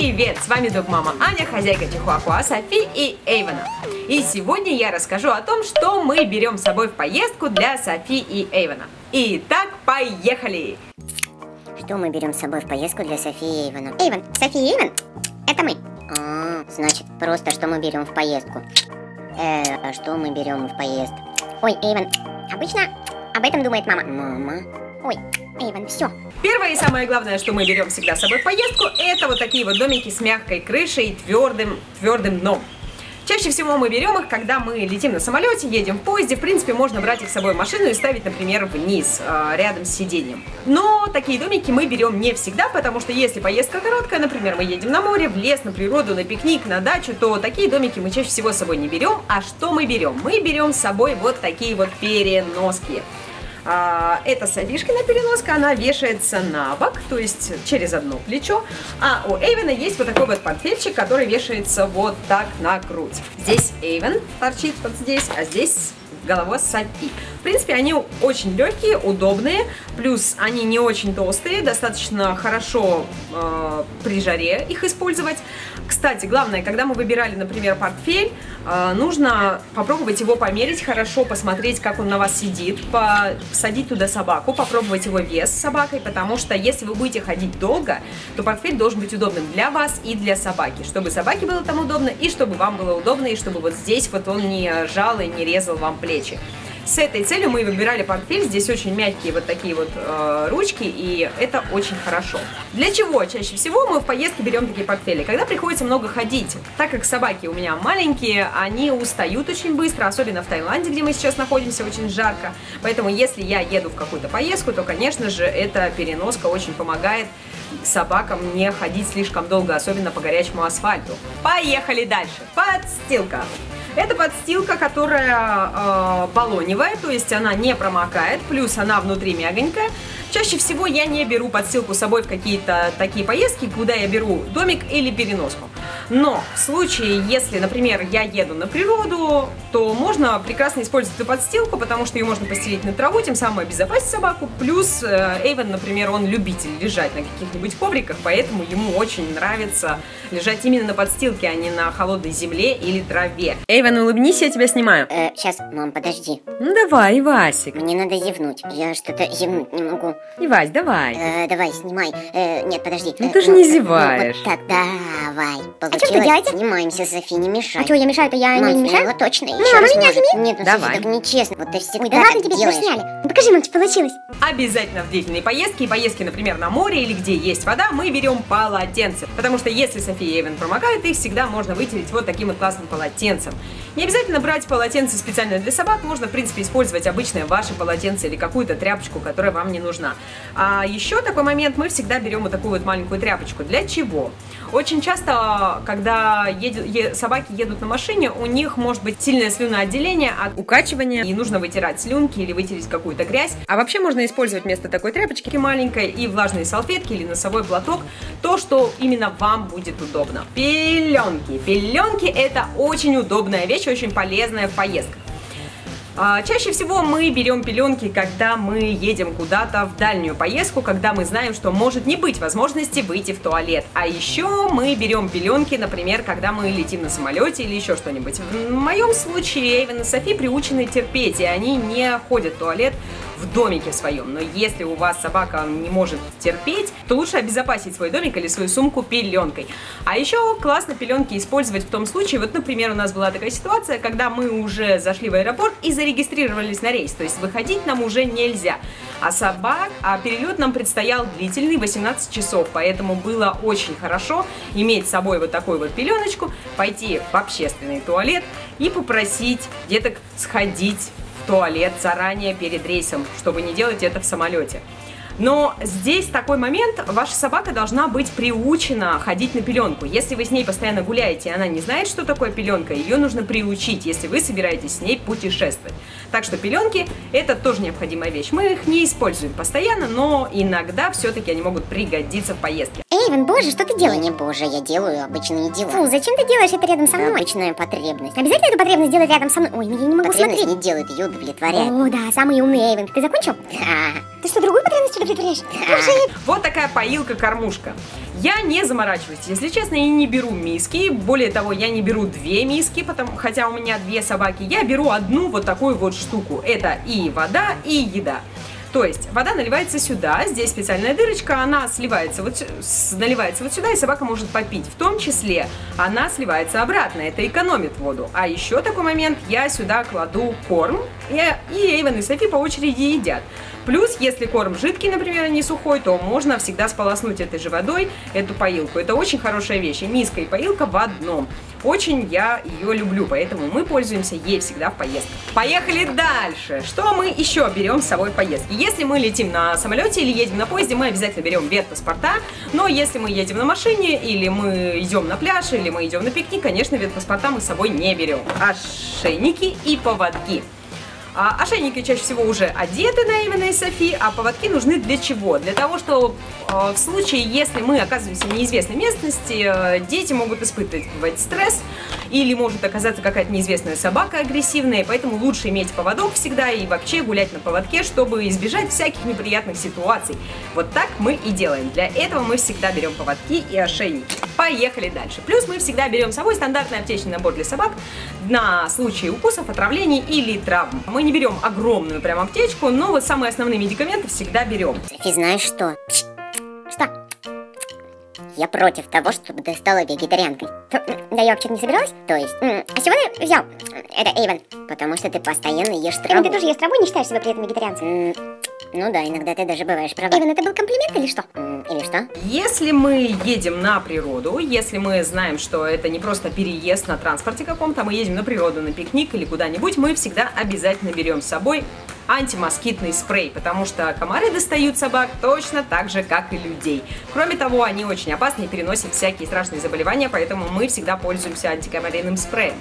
Привет! С вами Док Мама Аня, хозяйка Чихуахуа Софи и Эйвена. И сегодня я расскажу о том, что мы берем с собой в поездку для Софи и Эйвена. Итак, поехали! Что мы берем с собой в поездку для Софии и Эйвена? Эйвен, София и Эйвен, это мы. А, значит, просто что мы берем в поездку. Э, что мы берем в поездку? Ой, Эйвен, обычно об этом думает мама. Мама? Ой, Эйвен, все. Первое и самое главное, что мы берем всегда с собой в поездку, это вот такие вот домики с мягкой крышей и твердым, твердым дном. Чаще всего мы берем их, когда мы летим на самолете, едем в поезде. В принципе, можно брать их с собой в машину и ставить, например, вниз, э, рядом с сиденьем. Но такие домики мы берем не всегда, потому что если поездка короткая, например, мы едем на море, в лес, на природу, на пикник, на дачу, то такие домики мы чаще всего с собой не берем. А что мы берем? Мы берем с собой вот такие вот переноски. А, это Софишкина переноска, она вешается на бок, то есть через одно плечо. А у Эйвена есть вот такой вот портфельчик, который вешается вот так на грудь. Здесь Эйвен торчит вот здесь, а здесь голова Софи. В принципе, они очень легкие, удобные, плюс они не очень толстые, достаточно хорошо э, при жаре их использовать. Кстати, главное, когда мы выбирали, например, портфель, э, нужно попробовать его померить хорошо, посмотреть, как он на вас сидит, посадить туда собаку, попробовать его вес с собакой, потому что если вы будете ходить долго, то портфель должен быть удобным для вас и для собаки, чтобы собаке было там удобно, и чтобы вам было удобно, и чтобы вот здесь вот он не жал и не резал вам плечи. С этой целью мы выбирали портфель. Здесь очень мягкие вот такие вот э, ручки, и это очень хорошо. Для чего чаще всего мы в поездке берем такие портфели? Когда приходится много ходить. Так как собаки у меня маленькие, они устают очень быстро, особенно в Таиланде, где мы сейчас находимся, очень жарко. Поэтому если я еду в какую-то поездку, то, конечно же, эта переноска очень помогает собакам не ходить слишком долго, особенно по горячему асфальту. Поехали дальше. Подстилка. Это подстилка, которая э, баллоневая, то есть она не промокает, плюс она внутри мягонькая. Чаще всего я не беру подстилку с собой в какие-то такие поездки, куда я беру домик или переноску. Но в случае, если, например, я еду на природу, то можно прекрасно использовать эту подстилку, потому что ее можно постелить на траву, тем самым обезопасить собаку. Плюс э, Эйвен, например, он любитель лежать на каких-нибудь ковриках, поэтому ему очень нравится лежать именно на подстилке, а не на холодной земле или траве. Эйвен, улыбнись, я тебя снимаю. Э, сейчас, мам, подожди. Ну давай, Васик. Мне надо зевнуть. Я что-то зевнуть не могу. Ивась, давай. Э, давай, снимай. Э, нет, подожди. Ну Э, ты же не зеваешь. вот так, давай. Что вы делаете? Снимаемся, Софи, не мешай. А что, я мешаю-то я Мам, не мешаю? точно. Мама, Еще раз меня сними. Нет, ну Давай. Софи, так нечестно. Вот ты всегда Ой, да ладно тебе, сняли. Ну покажи, мам, что получилось. Обязательно в длительные поездки поездки, например, на море или где есть вода, мы берем полотенце. Потому что если София и Эвен промокают, их всегда можно вытереть вот таким вот классным полотенцем. Не обязательно брать полотенце специально для собак, можно, в принципе, использовать обычное ваше полотенце или какую-то тряпочку, которая вам не нужна. А еще такой момент, мы всегда берем вот такую вот маленькую тряпочку. Для чего? Очень часто, когда еду- е- собаки едут на машине, у них может быть сильное слюноотделение от укачивания, и нужно вытирать слюнки или вытереть какую-то грязь. А вообще можно использовать вместо такой тряпочки маленькой и влажные салфетки или носовой платок, то, что именно вам будет удобно. Пеленки. Пеленки это очень удобная вещь, очень полезная в поездках. А, Чаще всего мы берем пеленки, когда мы едем куда-то в дальнюю поездку, когда мы знаем, что может не быть возможности выйти в туалет. А еще мы берем пеленки, например, когда мы летим на самолете или еще что-нибудь. В моем случае Эйвен и Софи приучены терпеть, и они не ходят в туалет в домике своем. Но если у вас собака не может терпеть, то лучше обезопасить свой домик или свою сумку пеленкой. А еще классно пеленки использовать в том случае, вот, например, у нас была такая ситуация, когда мы уже зашли в аэропорт и зарегистрировались на рейс, то есть выходить нам уже нельзя. А собак, а перелет нам предстоял длительный 18 часов, поэтому было очень хорошо иметь с собой вот такую вот пеленочку, пойти в общественный туалет и попросить деток сходить в туалет заранее перед рейсом, чтобы не делать это в самолете. Но здесь такой момент, ваша собака должна быть приучена ходить на пеленку. Если вы с ней постоянно гуляете, и она не знает, что такое пеленка, ее нужно приучить, если вы собираетесь с ней путешествовать. Так что пеленки это тоже необходимая вещь. Мы их не используем постоянно, но иногда все-таки они могут пригодиться в поездке. Эйвен, боже, что ты Я делаешь? не боже, я делаю обычные дела. Фу, зачем ты делаешь это рядом со мной? обычная потребность. Обязательно эту потребность делать рядом со мной? Ой, я не могу Потребность смотреть. не делает, ее удовлетворяет. О, да, самый умный Эйвен. Ты закончил? Да. Ты что, другую потребность удовлетворяешь? Боже, Вот такая поилка-кормушка. Я не заморачиваюсь, если честно, и не беру миски. Более того, я не беру две миски, потому, хотя у меня две собаки. Я беру одну вот такую вот штуку. Это и вода, и еда. То есть вода наливается сюда, здесь специальная дырочка, она сливается вот, наливается вот сюда, и собака может попить. В том числе она сливается обратно, это экономит воду. А еще такой момент, я сюда кладу корм, и, и Эйвен и Софи по очереди едят. Плюс, если корм жидкий, например, не сухой, то можно всегда сполоснуть этой же водой эту поилку. Это очень хорошая вещь. И миска, и поилка в одном. Очень я ее люблю, поэтому мы пользуемся ей всегда в поездках. Поехали дальше. Что мы еще берем с собой в поездке? Если мы летим на самолете или едем на поезде, мы обязательно берем ветпаспорта. Но если мы едем на машине, или мы идем на пляж, или мы идем на пикник, конечно, ветпаспорта мы с собой не берем. Ошейники и поводки. А ошейники чаще всего уже одеты на Эйвена и Софи, а поводки нужны для чего? Для того, что э, в случае, если мы оказываемся в неизвестной местности, э, дети могут испытывать стресс, или может оказаться какая-то неизвестная собака агрессивная, поэтому лучше иметь поводок всегда и вообще гулять на поводке, чтобы избежать всяких неприятных ситуаций. Вот так мы и делаем. Для этого мы всегда берем поводки и ошейники. Поехали дальше. Плюс мы всегда берем с собой стандартный аптечный набор для собак на случай укусов, отравлений или травм. Мы не берем огромную прям аптечку, но вот самые основные медикаменты всегда берем. Софи, знаешь что? Что? Я против того, чтобы ты стала вегетарианкой. Да я вообще-то не собиралась. То есть, А с чего ты взял? Это Эйвен. потому что ты постоянно ешь Эйвен, траву. ты тоже ешь траву и не считаешь себя при этом вегетарианцем. Ну да, иногда ты даже бываешь права. Эйвен, это был комплимент или что? Или что? Если мы едем на природу, если мы знаем, что это не просто переезд на транспорте каком-то, а мы едем на природу, на пикник или куда-нибудь, мы всегда обязательно берем с собой антимоскитный спрей, потому что комары достают собак точно так же, как и людей. Кроме того, они очень опасны и переносят всякие страшные заболевания, поэтому мы всегда пользуемся антикомариным спреем.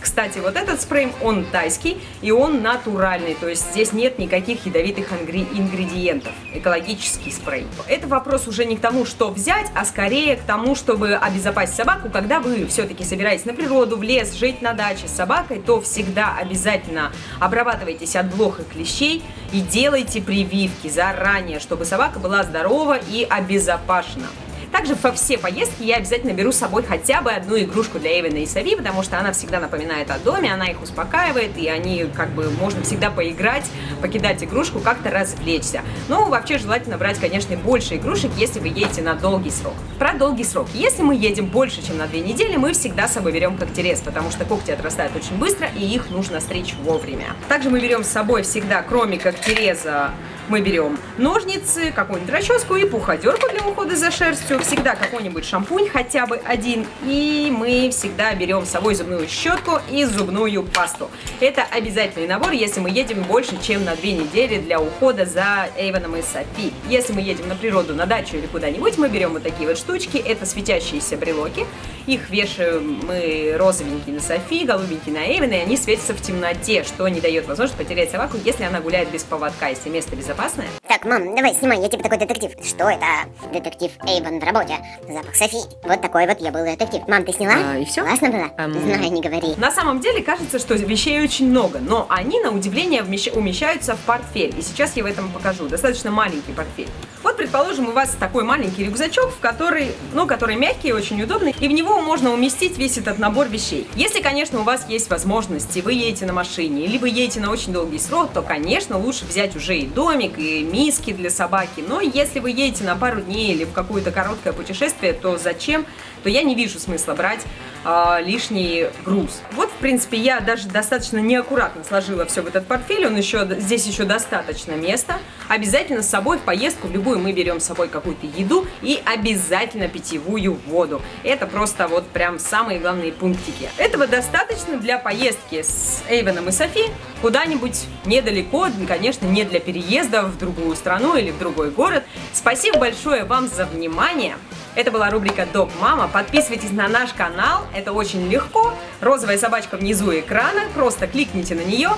Кстати, вот этот спрей, он тайский и он натуральный, то есть здесь нет никаких ядовитых ингредиентов. Экологический спрей. Это вопрос уже не к тому, что взять, а скорее к тому, чтобы обезопасить собаку, когда вы все-таки собираетесь на природу, в лес, жить на даче с собакой, то всегда обязательно обрабатывайтесь от блох и клещей и делайте прививки заранее, чтобы собака была здорова и обезопасена. Также во все поездки я обязательно беру с собой хотя бы одну игрушку для Эвина и Сави, потому что она всегда напоминает о доме, она их успокаивает, и они как бы можно всегда поиграть, покидать игрушку, как-то развлечься. Но вообще желательно брать, конечно, больше игрушек, если вы едете на долгий срок. Про долгий срок. Если мы едем больше, чем на две недели, мы всегда с собой берем когтерез, потому что когти отрастают очень быстро, и их нужно стричь вовремя. Также мы берем с собой всегда, кроме когтереза, мы берем ножницы, какую-нибудь расческу и пуходерку для ухода за шерстью, всегда какой-нибудь шампунь, хотя бы один, и мы всегда берем с собой зубную щетку и зубную пасту. Это обязательный набор, если мы едем больше, чем на две недели для ухода за Эйвоном и Софи. Если мы едем на природу, на дачу или куда-нибудь, мы берем вот такие вот штучки, это светящиеся брелоки, их вешаем мы розовенькие на Софи, голубенькие на Эйвена, и они светятся в темноте, что не дает возможность потерять собаку, если она гуляет без поводка, если место безопасное. Так, мам, давай снимай, я тебе такой детектив. Что это? Детектив Эйвен в работе. Запах Софи. Вот такой вот я был детектив. Мам, ты сняла? А, и всё? Классно было? Эм. Знаю, не говори. На самом деле кажется, что вещей очень много, но они, на удивление, вмещ- умещаются в портфель. И сейчас я в этом покажу. Достаточно маленький портфель. Вот, предположим, у вас такой маленький рюкзачок, в который, ну, который мягкий и очень удобный, и в него можно уместить весь этот набор вещей. Если, конечно, у вас есть возможности, вы едете на машине, или вы едете на очень долгий срок, то, конечно, лучше взять уже и домик, и миски для собаки. Но если вы едете на пару дней или в какое-то короткое путешествие, то зачем? То я не вижу смысла брать а, лишний груз. Вот, в принципе, я даже достаточно неаккуратно сложила все в этот портфель, он еще, здесь еще достаточно места. Обязательно с собой в поездку, в любую мы берем с собой какую-то еду и обязательно питьевую воду. Это просто вот прям самые главные пунктики. Этого достаточно для поездки с Эйвеном и Софи куда-нибудь недалеко, конечно, не для переезда в другую страну или в другой город. Спасибо большое вам за внимание. Это была рубрика Док Мама. Подписывайтесь на наш канал, это очень легко. Розовая собачка внизу экрана, просто кликните на нее.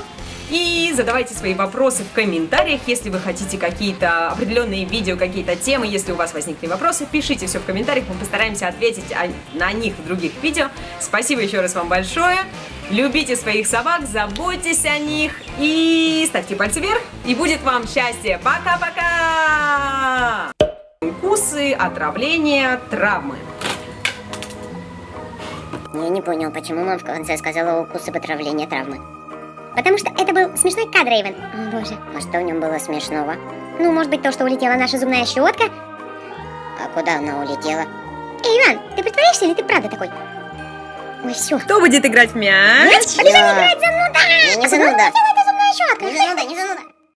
И задавайте свои вопросы в комментариях, если вы хотите какие-то определенные видео, какие-то темы, если у вас возникли вопросы, пишите все в комментариях, мы постараемся ответить на них в других видео. Спасибо еще раз вам большое. Любите своих собак, заботьтесь о них и ставьте пальцы вверх, и будет вам счастье. Пока-пока! Укусы, отравления, травмы. Я не понял, почему мама в конце сказала укусы, отравления, травмы. Потому что это был смешной кадр, Эйвен. О боже, а что в нем было смешного? Ну, может быть, то, что улетела наша зубная щетка? А куда она улетела? Эй, Иван, ты притворяешься или ты правда такой? Ой, все. Кто будет играть в мяч? Побежали играть, зануда! Не зануда! Это зубная щетка. Не зануда, не зануда.